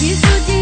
你说。